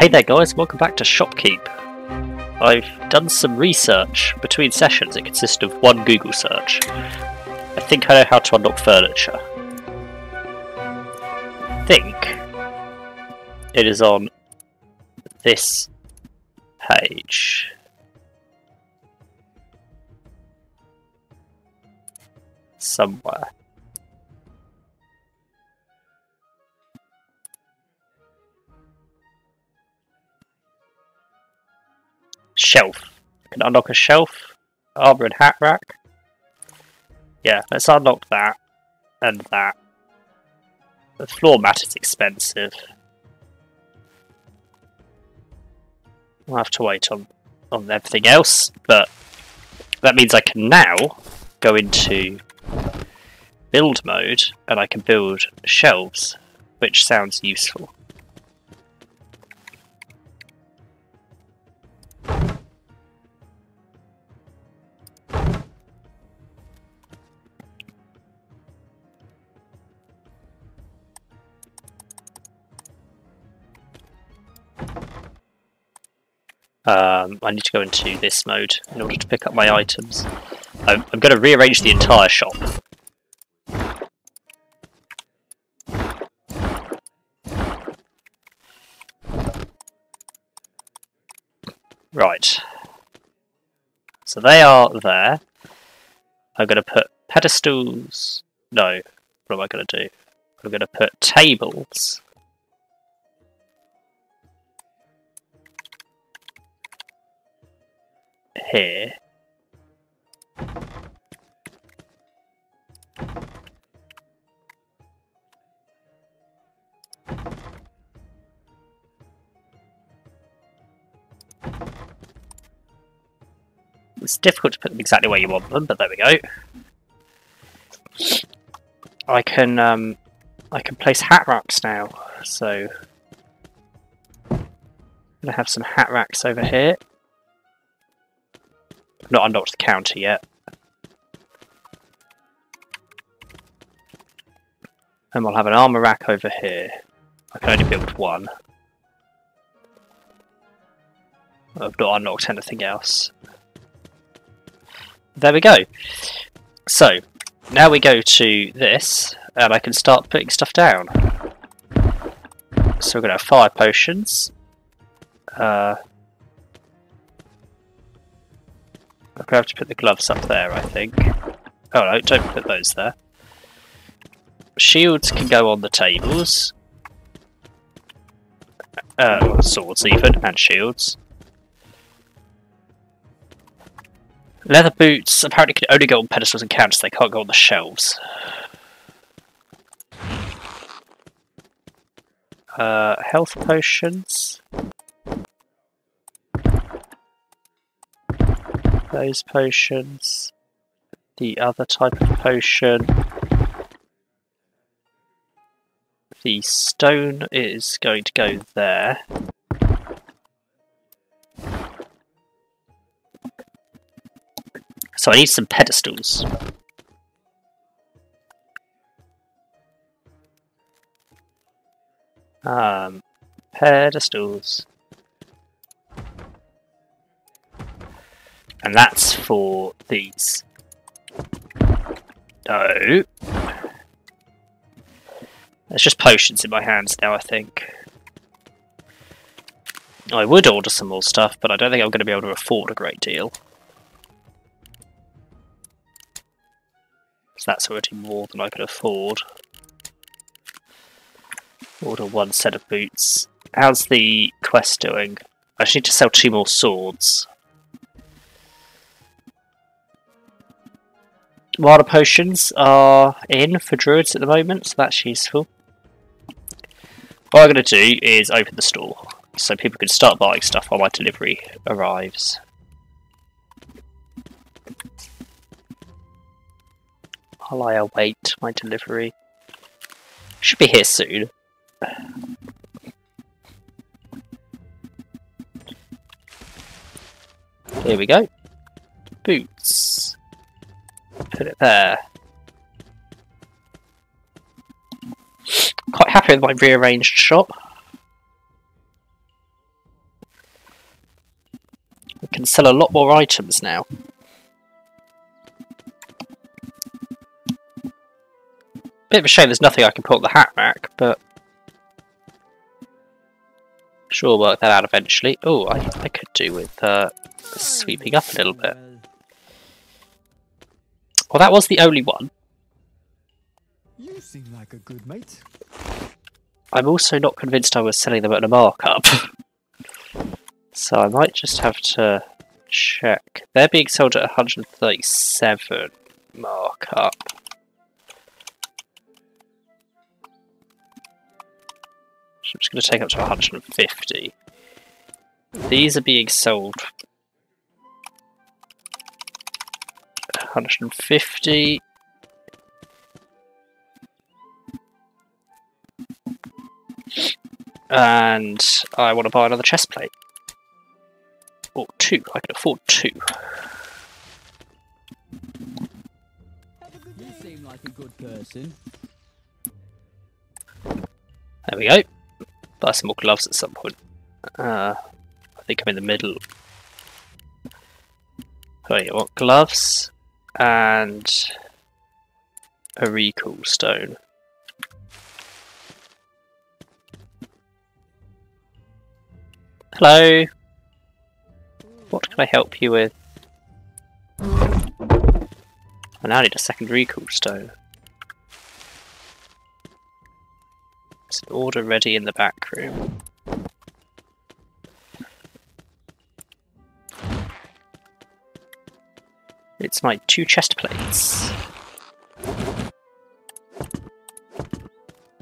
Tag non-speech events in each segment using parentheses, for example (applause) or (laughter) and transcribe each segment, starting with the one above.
Hey there guys, welcome back to Shoppe Keep. I've done some research between sessions. It consists of one Google search. I think I know how to unlock furniture. I think it is on this page. Somewhere. Shelf. I can unlock a shelf, armor and hat rack. Yeah, let's unlock that and that. The floor mat is expensive. I'll have to wait on, on everything else, but that means I can now go into build mode and I can build shelves, which sounds useful. Um, I need to go into this mode in order to pick up my items. I'm, I'm going to rearrange the entire shop. Right. So they are there. I'm going to put pedestals. No. What am I going to do? I'm going to put tables here. It's difficult to put them exactly where you want them, but there we go. I can um, I can place hat racks now, so I'm gonna have some hat racks over here. Not unlocked the counter yet. And we'll have an armor rack over here. I can only build one. I've not unlocked anything else. There we go. So, now we go to this, and I can start putting stuff down. So we're going to have fire potions. Uh, To have to put the gloves up there, I think. Oh no, don't put those there. Shields can go on the tables. Uh, swords even, and shields. Leather boots apparently can only go on pedestals and counters, they can't go on the shelves. Uh, health potions. Those potions. The other type of potion. The stone is going to go there. So I need some pedestals. Um, pedestals. And that's for these. No. There's just potions in my hands now, I think. I would order some more stuff, but I don't think I'm going to be able to afford a great deal. So that's already more than I could afford. Order one set of boots. How's the quest doing? I just need to sell two more swords. Water potions are in for druids at the moment, so that's useful. What I'm going to do is open the store, so people can start buying stuff while my delivery arrives. While I await my delivery. Should be here soon. Here we go. Boots. Put it there. Quite happy with my rearranged shop. We can sell a lot more items now. Bit of a shame there's nothing I can put on the hat rack, but sure work that out eventually. Oh, I, I could do with uh, sweeping up a little bit. Well, that was the only one. You seem like a good mate. I'm also not convinced I was selling them at a markup. (laughs) so I might just have to check. They're being sold at 137 markup. So I'm just going to take up to 150. These are being sold 150. And I want to buy another chest plate. Or two. I can afford two. You seem like a good person. There we go. Buy some more gloves at some point. Uh, I think I'm in the middle. Oh, you want gloves and a recall stone. Hello. What can I help you with? I now need a second recall stone. There's an order ready in the back room. It's my two chest plates.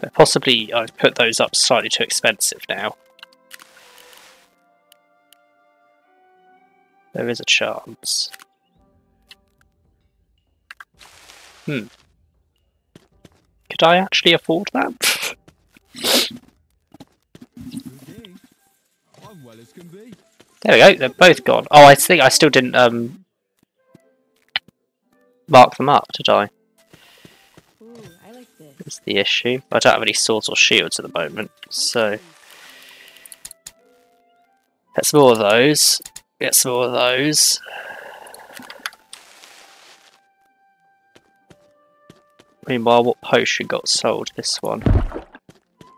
But possibly I've put those up slightly too expensive now. There is a chance. Hmm. Could I actually afford that? Good day. I'm well as can be. There we go, they're both gone. Oh, I think I still didn't um mark them up, did I? Ooh, I like this. That's the issue. I don't have any swords or shields at the moment, so get some more of those. Get some more of those. Meanwhile, what potion got sold? This one.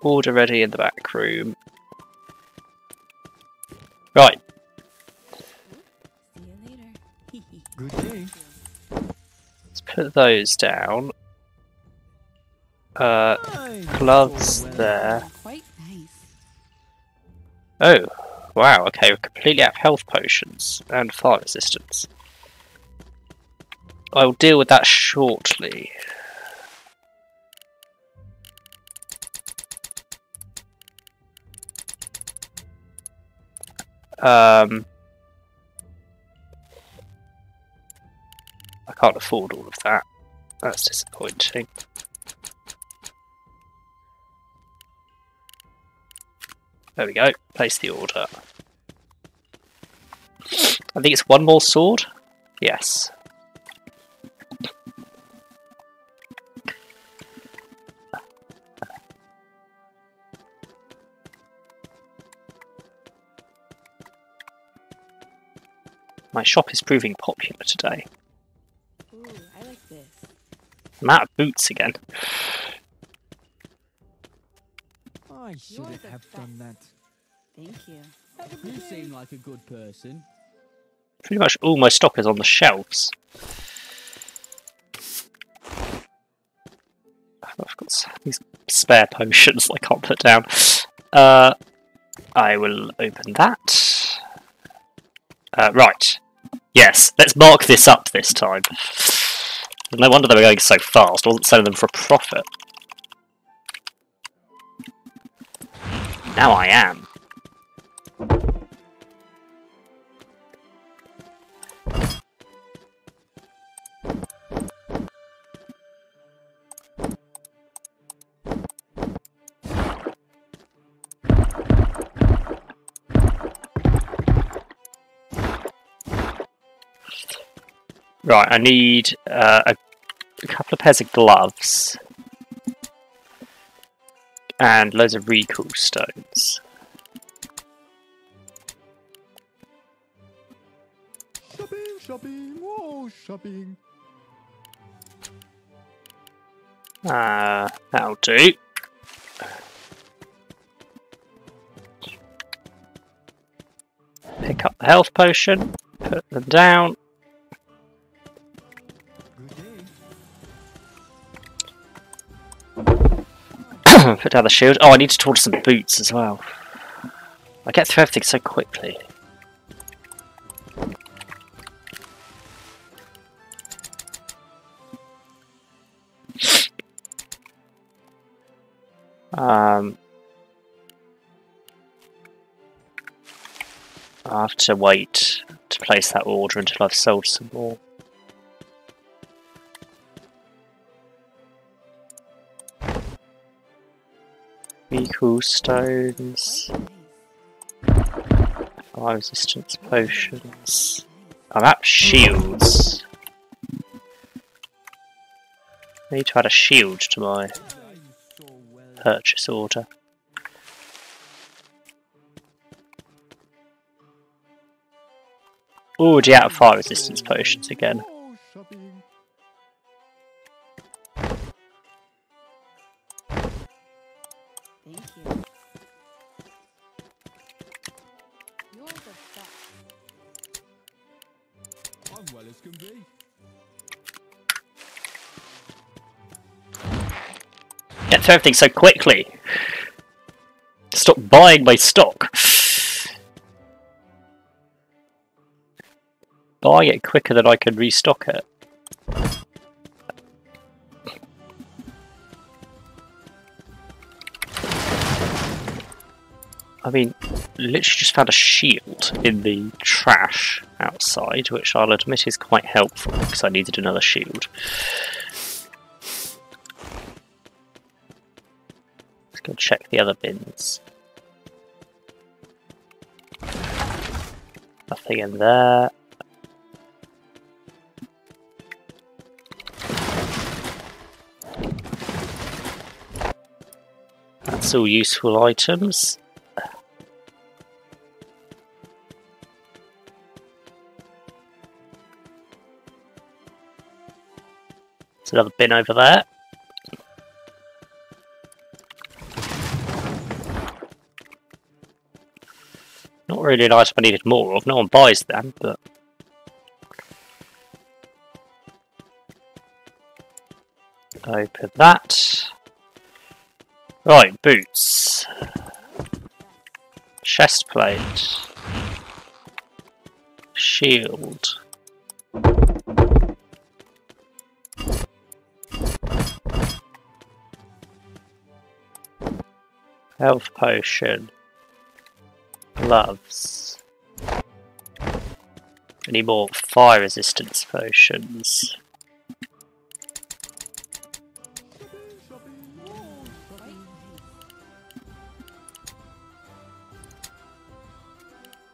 Order ready in the back room. Right, See you later. (laughs) Good day. Put those down. Uh, gloves there. Oh, wow, okay, we're completely out of health potions and fire resistance. I will deal with that shortly. Um, can't afford all of that. That's disappointing. There we go. Place the order. I think it's one more sword. Yes. My shop is proving popular today. I'm out of boots again. I should You're have done that. Thank you. You seem like a good person. Pretty much all my stock is on the shelves. I've got these spare potions I can't put down. Uh, I will open that. Uh, right. Yes, let's mark this up this time. No wonder they were going so fast. I wasn't selling them for a profit. Now I am. Right, I need uh, a, a couple of pairs of gloves and loads of recall stones. Shopping, shopping, oh, shopping. Uh, that'll do. Pick up the health potion, put them down. (coughs) put down the shield. Oh, I need to to some boots as well. I get through everything so quickly. Um, I have to wait to place that order until I've sold some more. Equal stones, fire resistance potions. Oh, I'm at shields. I need to add a shield to my purchase order. Already out of fire resistance potions again. Through everything so quickly. Stop buying my stock. Buying it quicker than I can restock it. I mean, literally just found a shield in the trash outside, which I'll admit is quite helpful because I needed another shield. Go check the other bins. Nothing in there. That's all useful items. There's another bin over there. Really nice if I needed more of. No one buys them, but open that. Right, boots. Chest plate. Shield. Health potion. Gloves. Any more fire resistance potions?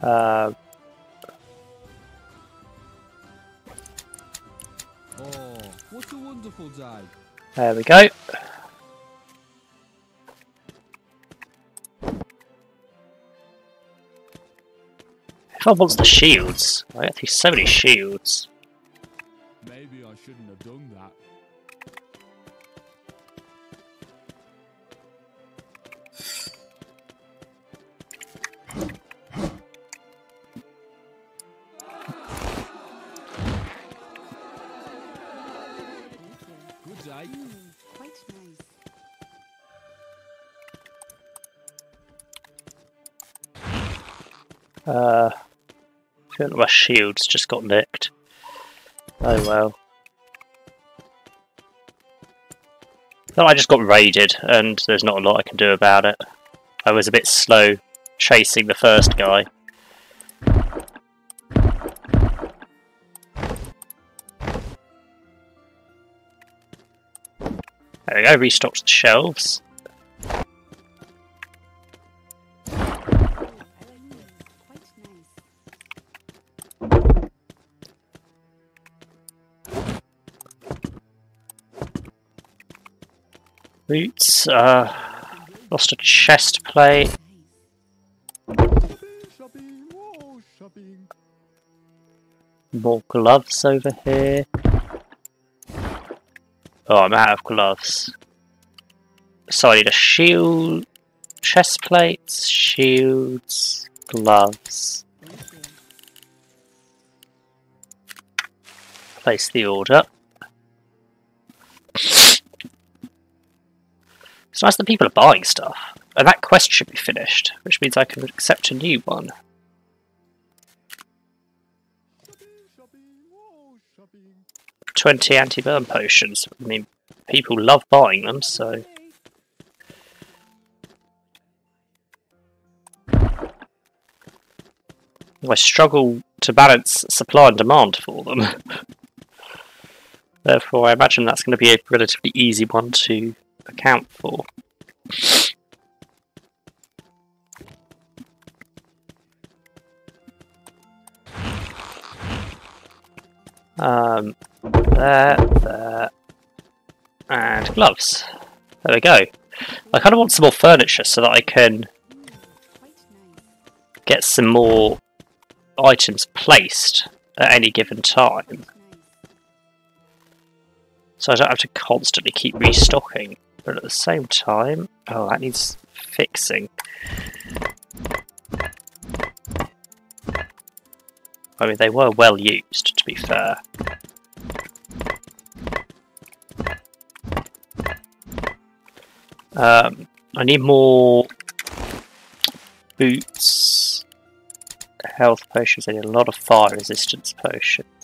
Uh, Oh, what a wonderful day. there we go. If I want the shields, I get through so many shields. Maybe I shouldn't have done that. Good day. Quite nice. Uh, My shields just got nicked. Oh well. Well, I just got raided, and there's not a lot I can do about it. I was a bit slow chasing the first guy. There we go, restocked the shelves. Boots, uh, lost a chest plate. More gloves over here. Oh, I'm out of gloves. So I need a shield, chest plates, shields, gloves. Place the order. It's nice that people are buying stuff. And that quest should be finished, which means I can accept a new one. 20 anti-burn potions. I mean, people love buying them, so... I struggle to balance supply and demand for them. (laughs) Therefore, I imagine that's going to be a relatively easy one to account for. Um, there, there, and gloves. There we go. I kind of want some more furniture so that I can get some more items placed at any given time. So I don't have to constantly keep restocking. But at the same time, oh, that needs fixing. I mean, they were well used, to be fair. Um, I need more boots, health potions. I need a lot of fire resistance potions.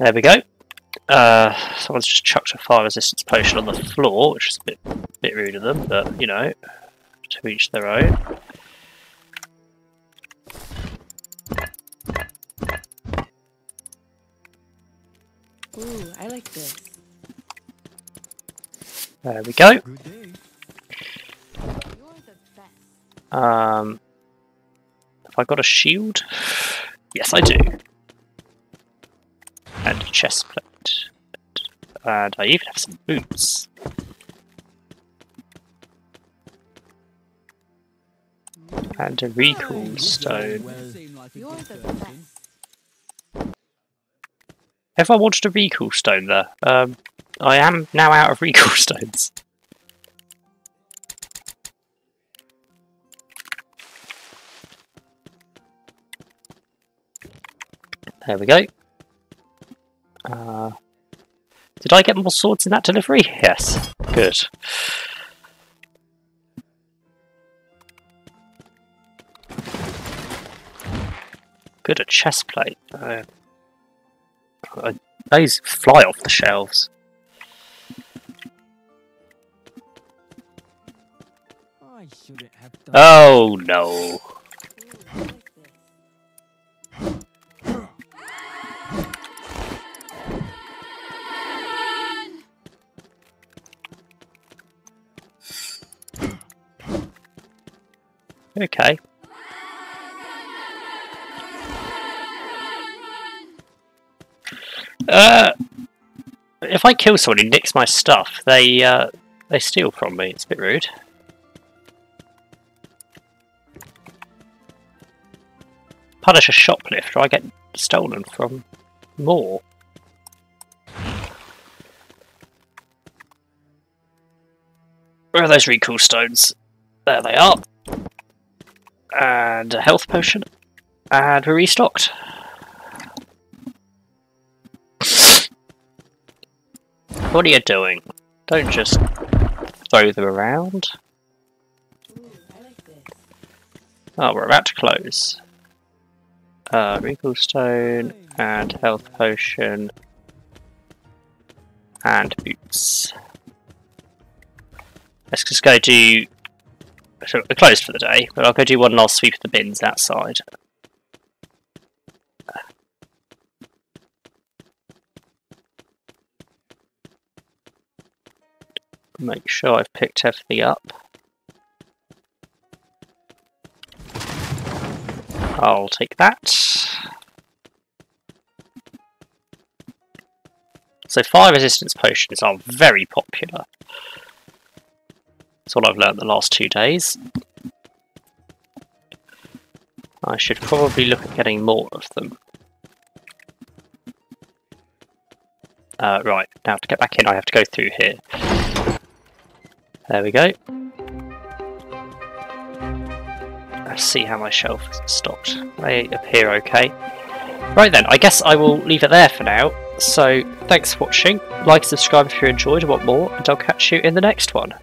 There we go. Uh, someone's just chucked a fire resistance potion on the floor, which is a bit, bit rude of them, but you know, to each their own. Ooh, I like this. There we go. Good day. You're the best. Um, have I got a shield? Yes, I do. And a chest plate. And I even have some boots. And a recall stone. You're the best. If I wanted a recall stone there, um, I am now out of recall (laughs) stones. There we go. Uh, did I get more swords in that delivery? Yes. Good. Good at chest plate. Uh, uh, those fly off the shelves. I shouldn't have done Oh no. Okay. Uh, if I kill someone who nicks my stuff, they uh, they steal from me. It's a bit rude. Punish a shoplifter, I get stolen from more. Where are those recall stones? There they are. And a health potion. And we're restocked. What are you doing? Don't just throw them around. Oh, we're about to close. Uh, recall stone and health potion and boots. Let's just go do. We're closed for the day, but I'll go do one last sweep of the bins outside. Make sure I've picked everything up. I'll take that. So fire resistance potions are very popular. That's all I've learned the last two days. I should probably look at getting more of them. Uh, right, now to get back in I have to go through here. There we go. Let's see how my shelf is stocked. They appear okay. Right then, I guess I will leave it there for now. So, thanks for watching. Like, and subscribe if you enjoyed and want more, and I'll catch you in the next one.